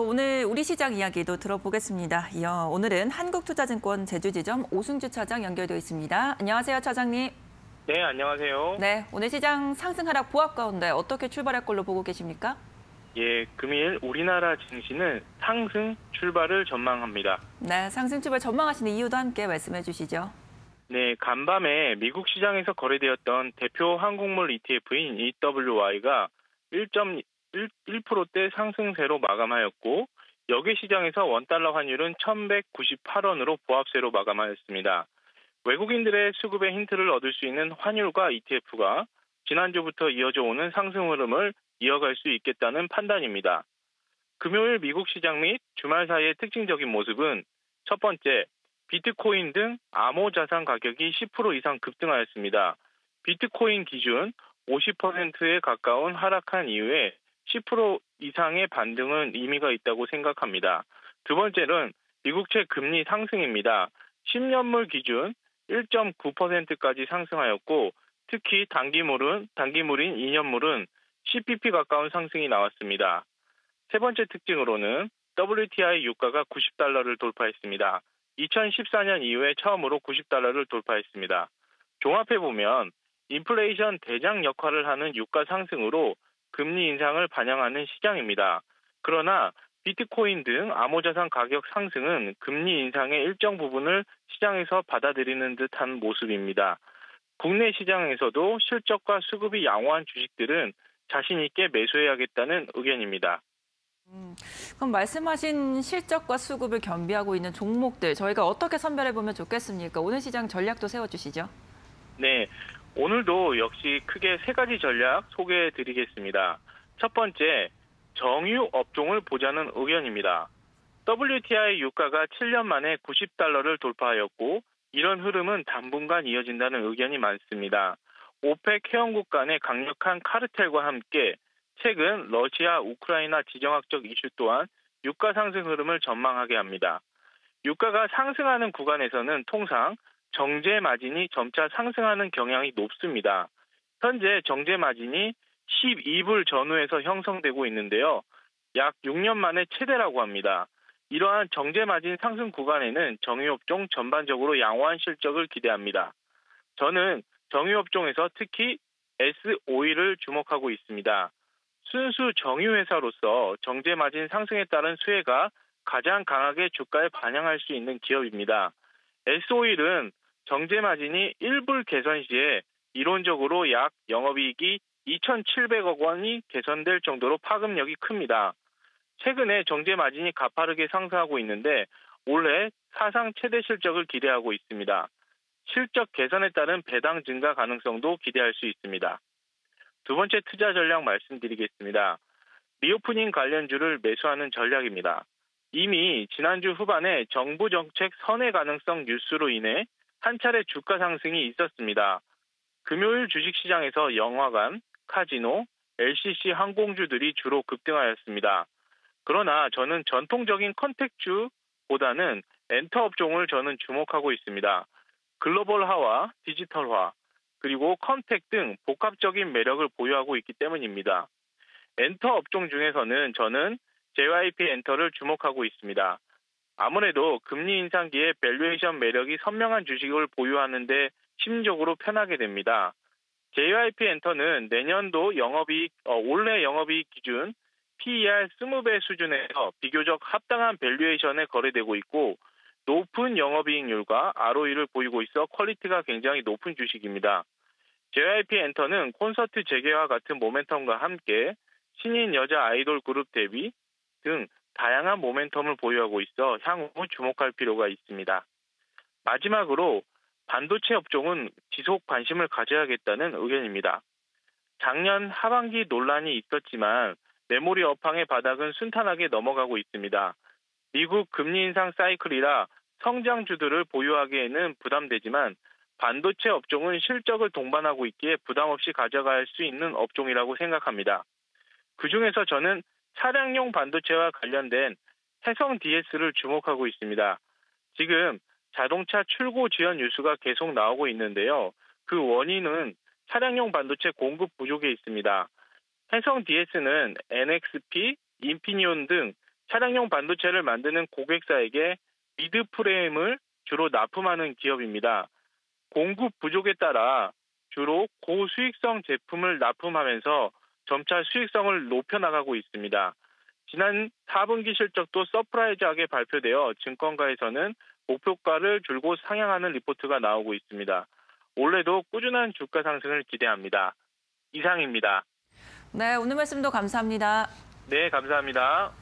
오늘 우리 시장 이야기도 들어보겠습니다. 이어 오늘은 한국투자증권 제주지점 오승주 차장 연결되어 있습니다. 안녕하세요, 차장님. 네, 안녕하세요. 네, 오늘 시장 상승 하락 보합 가운데 어떻게 출발할 걸로 보고 계십니까? 예, 금일 우리나라 증시는 상승 출발을 전망합니다. 네, 상승 출발 전망하시는 이유도 함께 말씀해 주시죠. 네, 간밤에 미국 시장에서 거래되었던 대표 항공물 ETF인 EWY가 1.1%대 상승세로 마감하였고 여계 시장에서 원달러 환율은 1,198원으로 보합세로 마감하였습니다. 외국인들의 수급의 힌트를 얻을 수 있는 환율과 ETF가 지난주부터 이어져 오는 상승 흐름을 이어갈 수 있겠다는 판단입니다. 금요일 미국 시장 및 주말 사이의 특징적인 모습은 첫 번째, 비트코인 등 암호 자산 가격이 10% 이상 급등하였습니다. 비트코인 기준 50%에 가까운 하락한 이후에 10% 이상의 반등은 의미가 있다고 생각합니다. 두 번째는 미국채 금리 상승입니다. 10년물 기준 1.9%까지 상승하였고 특히 단기물은 단기물인 2년물은 CPP 가까운 상승이 나왔습니다. 세 번째 특징으로는 WTI 유가가 90달러를 돌파했습니다. 2014년 이후에 처음으로 90달러를 돌파했습니다. 종합해 보면 인플레이션 대장 역할을 하는 유가 상승으로 금리 인상을 반영하는 시장입니다. 그러나 비트코인 등 암호자산 가격 상승은 금리 인상의 일정 부분을 시장에서 받아들이는 듯한 모습입니다. 국내 시장에서도 실적과 수급이 양호한 주식들은 자신 있게 매수해야겠다는 의견입니다. 음, 그럼 말씀하신 실적과 수급을 겸비하고 있는 종목들 저희가 어떻게 선별해 보면 좋겠습니까? 오늘 시장 전략도 세워주시죠. 네, 오늘도 역시 크게 세 가지 전략 소개해 드리겠습니다. 첫 번째, 정유 업종을 보자는 의견입니다. WTI 유가가 7년 만에 90달러를 돌파하였고 이런 흐름은 당분간 이어진다는 의견이 많습니다. 오펙 회원국 간의 강력한 카르텔과 함께 최근 러시아 우크라이나 지정학적 이슈 또한 유가 상승 흐름을 전망하게 합니다. 유가가 상승하는 구간에서는 통상 정제 마진이 점차 상승하는 경향이 높습니다. 현재 정제 마진이 12불 전후에서 형성되고 있는데요. 약 6년 만에 최대라고 합니다. 이러한 정제 마진 상승 구간에는 정유업종 전반적으로 양호한 실적을 기대합니다. 저는 정유업종에서 특히 S-오일을 주목하고 있습니다. 순수 정유회사로서 정제 마진 상승에 따른 수혜가 가장 강하게 주가에 반영할 수 있는 기업입니다. S-오일은 정제 마진이 1불 개선 시에 이론적으로 약 영업이익이 2,700억 원이 개선될 정도로 파급력이 큽니다. 최근에 정제 마진이 가파르게 상승하고 있는데 올해 사상 최대 실적을 기대하고 있습니다. 실적 개선에 따른 배당 증가 가능성도 기대할 수 있습니다. 두 번째 투자 전략 말씀드리겠습니다. reopening 관련주를 매수하는 전략입니다. 이미 지난주 후반에 정부 정책 선회 가능성 뉴스로 인해 한 차례 주가 상승이 있었습니다. 금요일 주식시장에서 영화관, 카지노, LCC 항공주들이 주로 급등하였습니다. 그러나 저는 전통적인 contact주보다는 엔터 업종을 저는 주목하고 있습니다. 글로벌화와 디지털화, 그리고 contact 등 복합적인 매력을 보유하고 있기 때문입니다. 엔터 업종 중에서는 저는 JYP 엔터를 주목하고 있습니다. 아무래도 금리 인상기에 valuation 매력이 선명한 주식을 보유하는데 심적으로 편하게 됩니다. JYP 엔터는 내년도 영업이익, 어, 올해 영업이익 기준 PER 20배 수준에서 비교적 합당한 valuation에 거래되고 있고 높은 영업이익률과 ROE를 보이고 있어 quality가 굉장히 높은 주식입니다. JYP 엔터는 콘서트 재개와 같은 모멘텀과 함께 신인 여자 아이돌 그룹 데뷔 등 다양한 모멘텀을 보유하고 있어 향후 주목할 필요가 있습니다. 마지막으로 반도체 업종은 지속 관심을 가져야겠다는 의견입니다. 작년 하반기 논란이 있었지만 메모리 업황의 바닥은 순탄하게 넘어가고 있습니다. 미국 금리 인상 사이클이라 성장주들을 보유하기에는 부담되지만 반도체 업종은 실적을 동반하고 있기에 부담 없이 가져갈 수 있는 업종이라고 생각합니다. 그 중에서 저는 차량용 반도체와 관련된 해성 DS를 주목하고 있습니다. 지금 자동차 출고 지연 뉴스가 계속 나오고 있는데요. 그 원인은 차량용 반도체 공급 부족에 있습니다. 해성 DS는 NXP, 인피니온 등 차량용 반도체를 만드는 고객사에게 lead frame을 주로 납품하는 기업입니다. 공급 부족에 따라 주로 고수익성 제품을 납품하면서 점차 수익성을 높여나가고 있습니다. 지난 4분기 실적도 surprise하게 발표되어 증권가에서는 목표가를 줄고 상향하는 리포트가 나오고 있습니다. 올해도 꾸준한 주가 상승을 기대합니다. 이상입니다. 네, 오늘 말씀도 감사합니다. 네, 감사합니다.